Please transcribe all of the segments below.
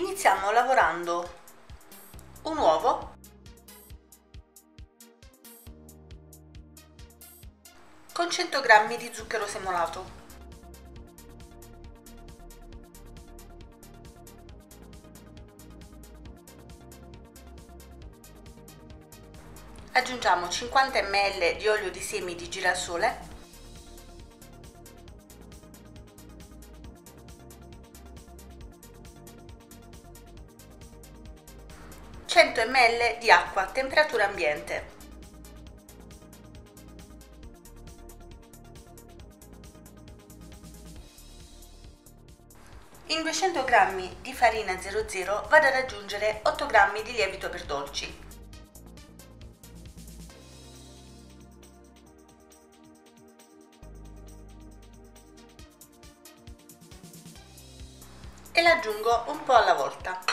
Iniziamo lavorando. Un uovo. Con 100 g di zucchero semolato. Aggiungiamo 50 ml di olio di semi di girasole 100 ml di acqua a temperatura ambiente. In 200 g di farina 00 vado ad aggiungere 8 g di lievito per dolci. E l'aggiungo un po' alla volta.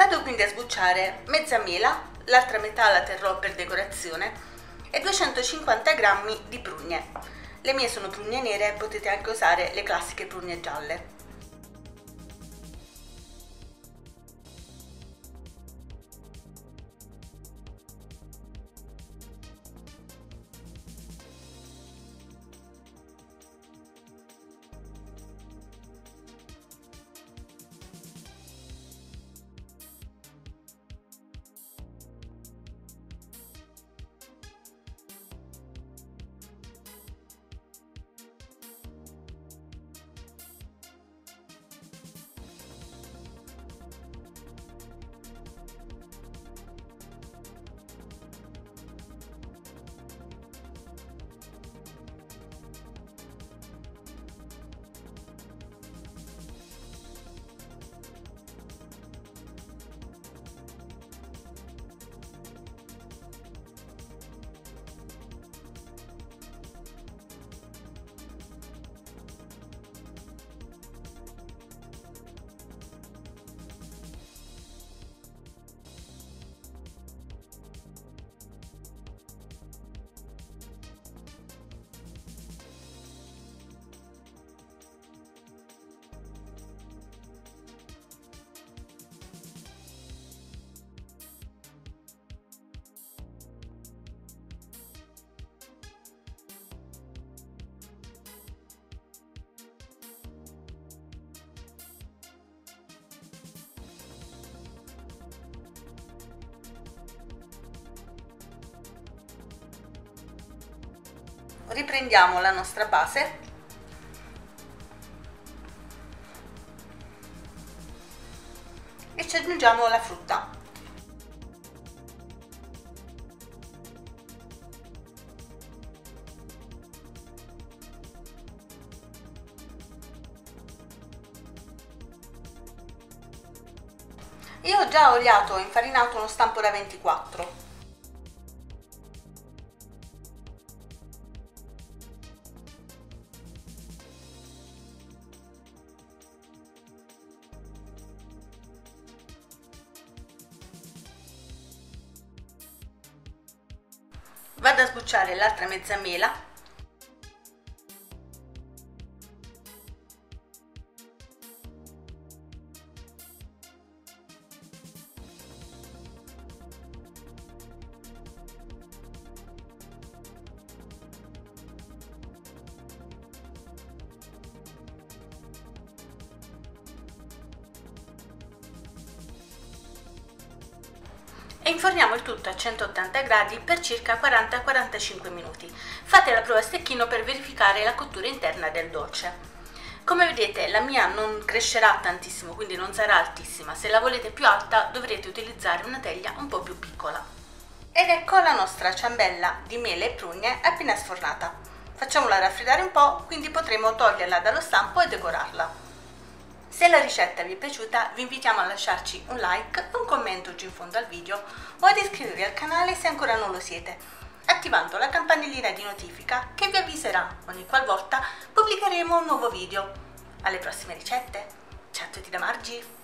Vado quindi a sbucciare mezza mela, l'altra metà la terrò per decorazione, e 250 g di prugne. Le mie sono prugne nere, potete anche usare le classiche prugne gialle. Riprendiamo la nostra base. E ci aggiungiamo la frutta. Io ho già oliato e infarinato uno stampo da 24 vado a sbucciare l'altra mezza mela e inforniamo il tutto a 180 gradi per circa 40-45 minuti. Fate la prova a stecchino per verificare la cottura interna del dolce. Come vedete la mia non crescerà tantissimo, quindi non sarà altissima. Se la volete più alta dovrete utilizzare una teglia un po' più piccola. Ed ecco la nostra ciambella di mele e prugne appena sfornata. Facciamola raffreddare un po', quindi potremo toglierla dallo stampo e decorarla. Se la ricetta vi è piaciuta vi invitiamo a lasciarci un like, un commento giù in fondo al video o ad iscrivervi al canale se ancora non lo siete, attivando la campanellina di notifica che vi avviserà ogni qualvolta pubblicheremo un nuovo video. Alle prossime ricette! Ciao a tutti da Margi!